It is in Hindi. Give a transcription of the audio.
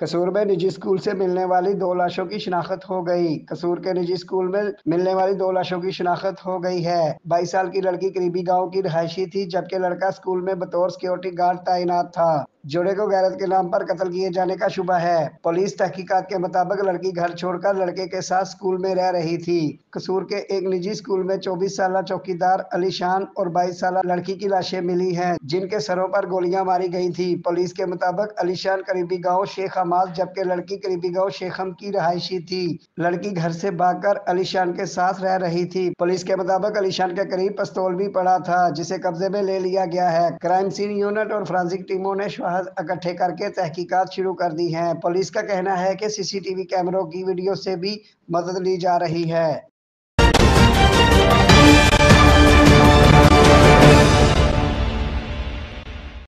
कसूर में निजी स्कूल से मिलने वाली दो लाशों की शिनाख्त हो गई। कसूर के निजी स्कूल में मिलने वाली दो लाशों की शिनाख्त हो गई है। बाईस साल की लड़की करीबी गाँव की रहायशी थी, जबकि लड़का स्कूल में बतौर सिक्योरिटी गार्ड तैनात था। जोड़े को गैरत के नाम पर कत्ल किए जाने का शुबा है। पुलिस तहकीकात के मुताबिक लड़की घर छोड़कर लड़के के साथ स्कूल में रह रही थी। कसूर के एक निजी स्कूल में 24 साल चौकीदार अली शान और 22 साल लड़की की लाशें मिली हैं, जिनके सरों पर गोलियाँ मारी गई थी। पुलिस के मुताबिक अली शान करीबी गाँव शेख अमाज जबकि लड़की करीबी गाँव शेखम की रहायशी थी। लड़की घर से भागकर अली शान के साथ रह रही थी। पुलिस के मुताबिक अली शान के करीब पस्तौल भी पड़ा था, जिसे कब्जे में ले लिया गया है। क्राइम सीन यूनिट और फ्रांसिक टीमों ने इकट्ठे करके तहकीकात शुरू कर दी है। पुलिस का कहना है कि सीसीटीवी कैमरों की वीडियो से भी मदद ली जा रही है।